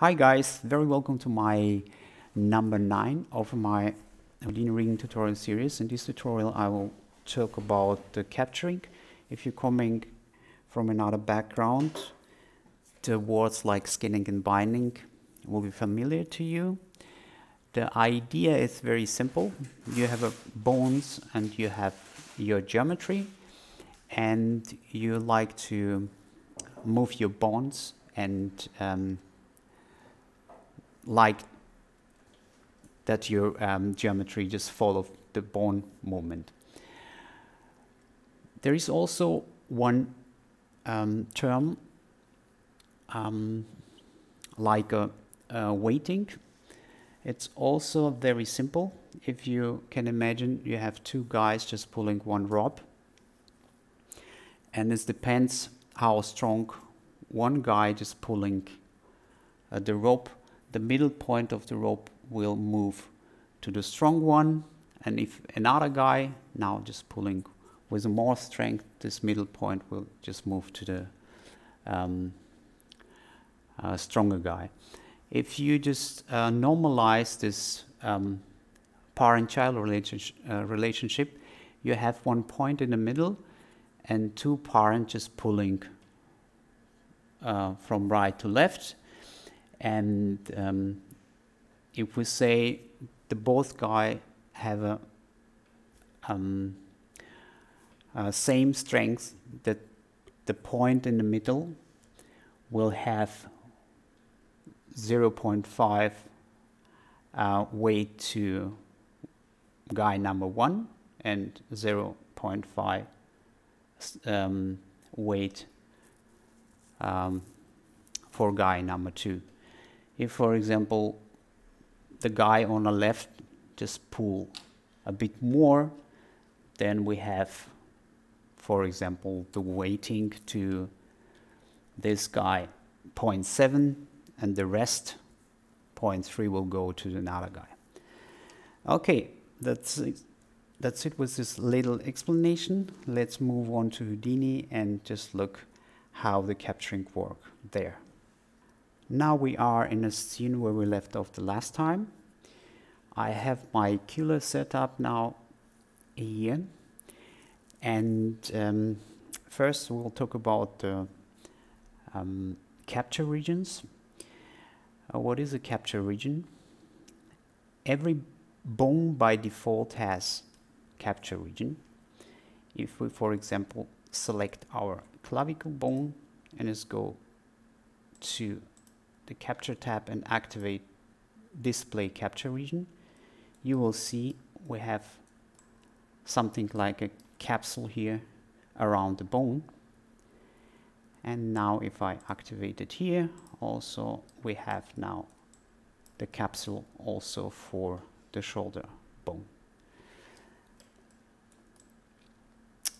Hi guys, very welcome to my number 9 of my Houdini rigging tutorial series. In this tutorial I will talk about the capturing. If you're coming from another background, the words like skinning and binding will be familiar to you. The idea is very simple. You have a bones and you have your geometry and you like to move your bones and um, like that your um, geometry just follow the bone movement. There is also one um, term um, like a, a weighting. It's also very simple. If you can imagine, you have two guys just pulling one rope, and it depends how strong one guy just pulling uh, the rope the middle point of the rope will move to the strong one. And if another guy now just pulling with more strength this middle point will just move to the um, uh, stronger guy. If you just uh, normalize this um, parent-child relationship, uh, relationship you have one point in the middle and two parents just pulling uh, from right to left and um, if we say the both guy have a, um, uh, same strength that the point in the middle will have 0.5 uh, weight to guy number one and 0.5 um, weight um, for guy number two if for example the guy on the left just pull a bit more then we have for example the weighting to this guy 0.7 and the rest 0.3 will go to another guy. Okay that's that's it with this little explanation. Let's move on to Houdini and just look how the capturing work there now we are in a scene where we left off the last time. I have my killer set up now here. And um, first we'll talk about the um, capture regions. Uh, what is a capture region? Every bone by default has capture region. If we, for example, select our clavicle bone and let's go to the capture tab and activate display capture region, you will see we have something like a capsule here around the bone. And now if I activate it here, also we have now the capsule also for the shoulder bone.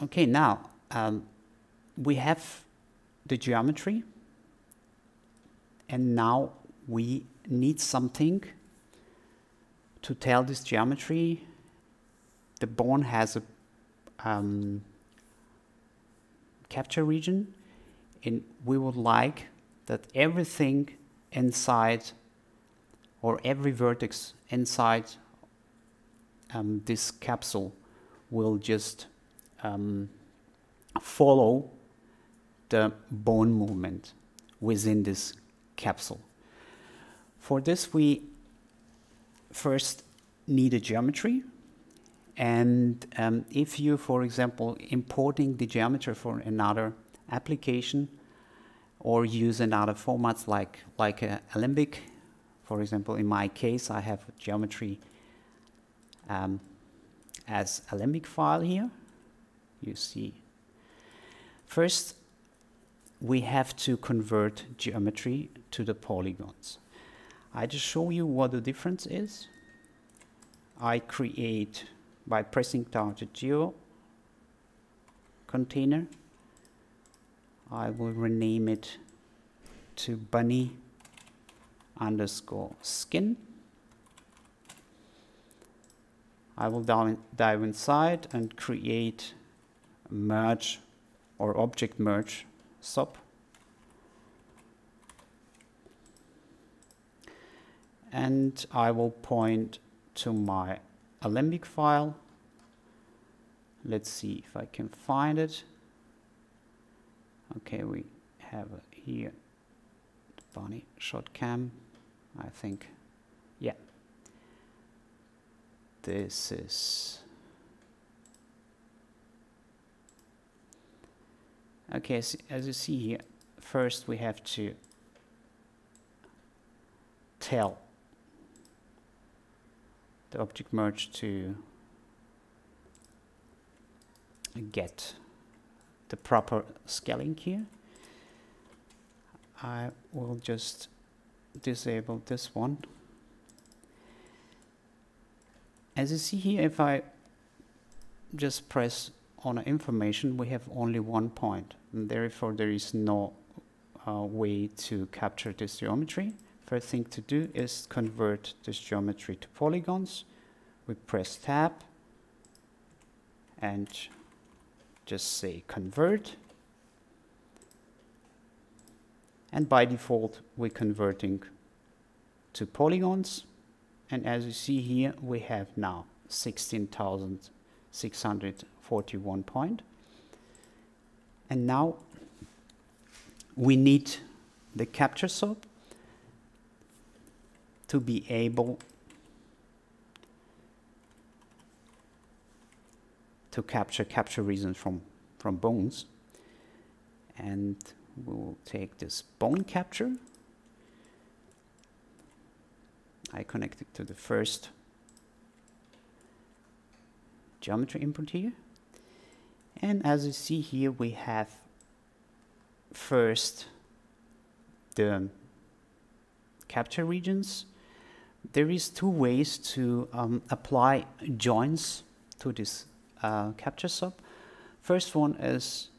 Okay, now um, we have the geometry and now we need something to tell this geometry. The bone has a um, capture region and we would like that everything inside or every vertex inside um, this capsule will just um, follow the bone movement within this capsule. For this we first need a geometry. And um, if you for example importing the geometry for another application or use another formats like like a Alembic for example in my case I have geometry um, as Alembic file here. You see. First we have to convert geometry to the polygons. I just show you what the difference is. I create by pressing target geo container. I will rename it to bunny underscore skin. I will dive inside and create merge or object merge SOP and I will point to my Alembic file. Let's see if I can find it. Okay, we have here bunny shot cam. I think, yeah. This is okay. As, you see here, first we have to tell the object merge to get the proper scaling here. I will just disable this one. As you see here, if I just press on information, we have only one point, and therefore there is no uh, way to capture this geometry. First thing to do is convert this geometry to polygons. We press tab and just say convert. And by default, we're converting to polygons. And as you see here, we have now 16,641 point. And now we need the capture SOP to be able to capture capture regions from from bones. And we will take this bone capture. I connect it to the first geometry input here and as you see here we have first the capture regions there is two ways to um, apply joins to this uh, capture SOP. First one is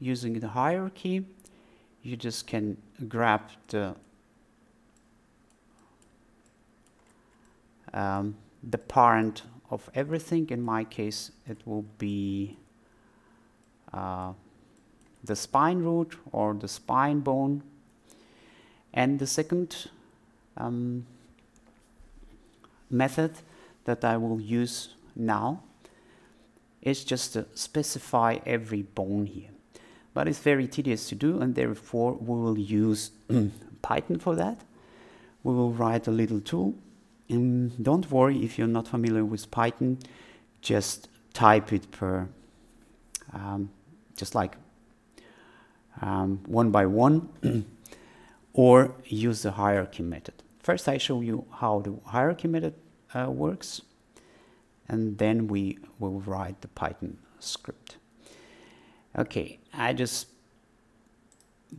using the hierarchy. You just can grab the um, the parent of everything. In my case, it will be the spine root or the spine bone. And the second um, method that I will use now is just to specify every bone here. But it's very tedious to do and therefore we will use Python for that. We will write a little tool and don't worry if you're not familiar with Python, just type it per, um, just like um, one by one, or use the hierarchy method. First, I show you how the hierarchy method uh, works, and then we will write the Python script. Okay, I just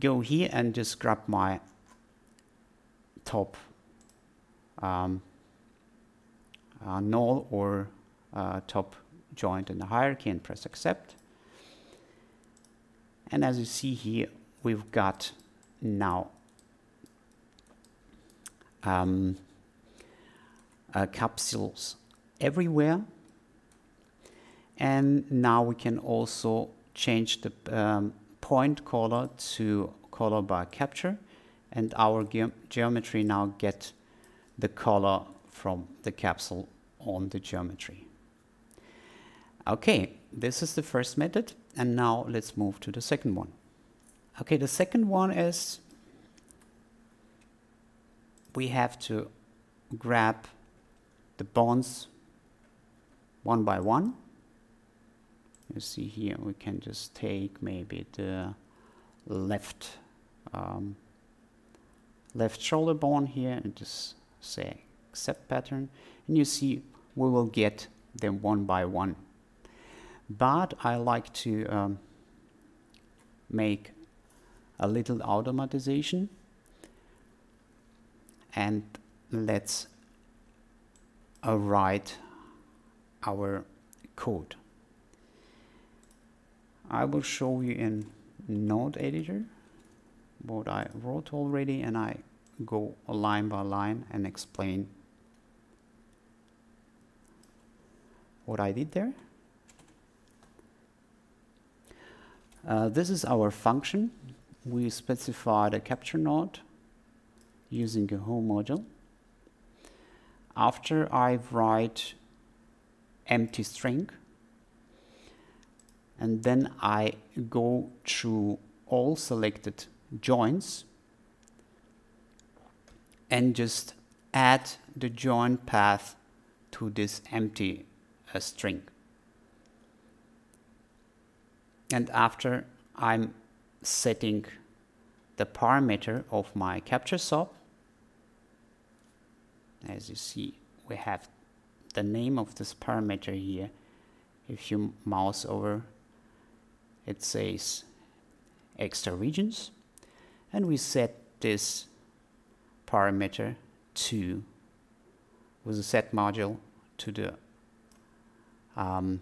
go here and just grab my top um, uh, null or uh, top joint in the hierarchy and press accept. And as you see here, we've got now um, uh, capsules everywhere. And now we can also change the um, point color to color by capture. And our ge geometry now get the color from the capsule on the geometry. Okay, this is the first method. And now let's move to the second one. Okay, the second one is we have to grab the bonds one by one. You see here we can just take maybe the left um, left shoulder bone here and just say accept pattern and you see we will get them one by one but I like to um, make a little automatization and let's uh, write our code. I will show you in node editor what I wrote already and I go line by line and explain what I did there. Uh, this is our function. We specified a capture node using a home module. after I write empty string and then I go through all selected joins and just add the join path to this empty uh, string. And after I'm setting the parameter of my capture SOP, as you see, we have the name of this parameter here. If you mouse over, it says extra regions, and we set this parameter to with the set module to the um,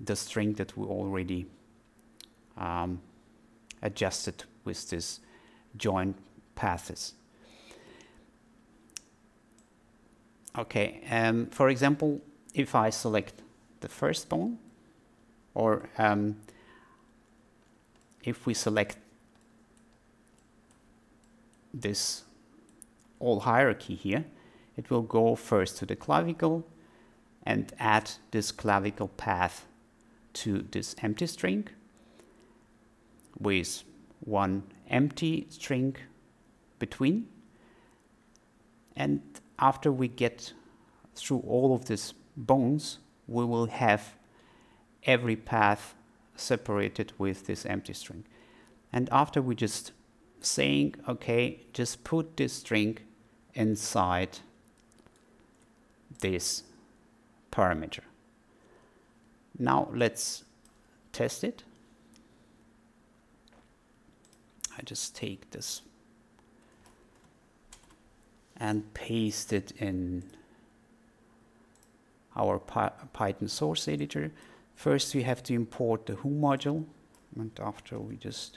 the string that we already um, adjusted with this joint paths. Okay, um, for example, if I select the first bone, or um, if we select this all hierarchy here, it will go first to the clavicle and add this clavicle path to this empty string with one empty string between and after we get through all of these bones we will have every path separated with this empty string and after we just saying okay just put this string inside this parameter. Now let's test it. I just take this and paste it in our Python source editor. First we have to import the hou module and after we just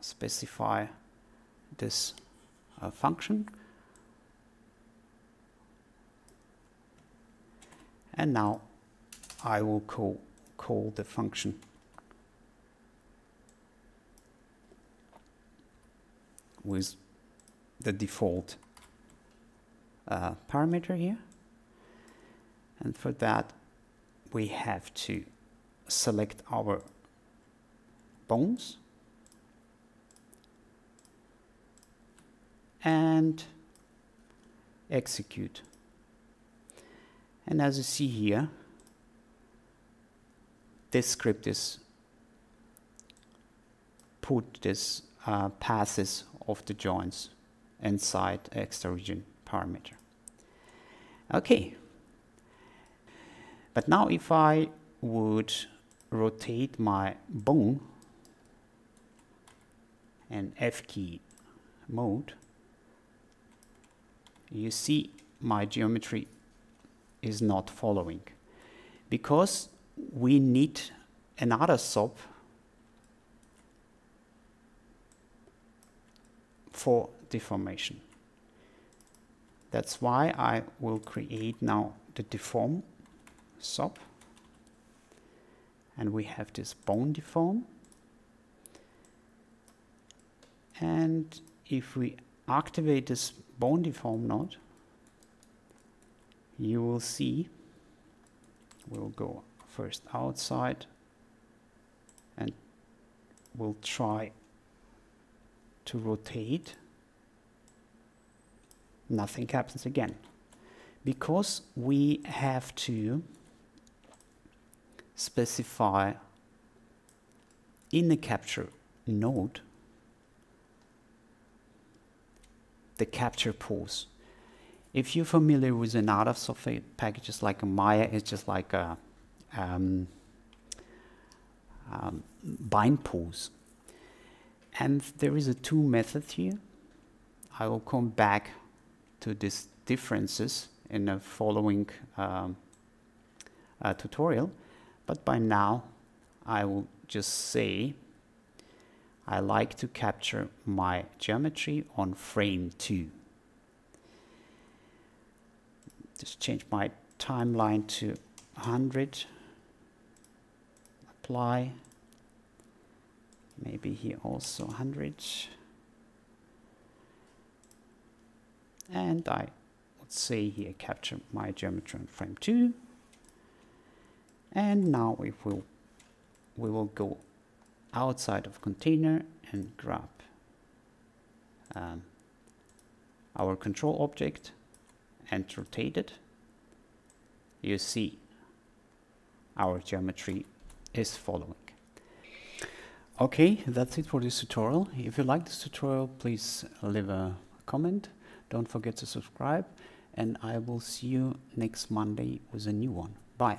specify this uh, function and now I will call, call the function with the default uh, parameter here. And for that we have to select our bones. And execute. And as you see here, this script is put this uh, passes of the joints inside extra region parameter. Okay. But now if I would rotate my bone in FK mode, you see my geometry is not following because we need another SOP for deformation. That's why I will create now the deform SOP and we have this bone deform and if we activate this bone deform node you will see we'll go first outside and we'll try to rotate nothing happens again because we have to specify in the capture node the capture pose if you're familiar with another software packages like Maya, it's just like a um, um, bind pose. And there is a two method here. I will come back to these differences in the following um, uh, tutorial. But by now, I will just say I like to capture my geometry on frame 2 just change my timeline to 100 apply maybe here also 100 and I would say here capture my geometry on frame 2 and now if we we will go outside of container and grab um, our control object and rotate it. You see our geometry is following okay that's it for this tutorial. If you like this tutorial please leave a comment. Don't forget to subscribe and I will see you next Monday with a new one. Bye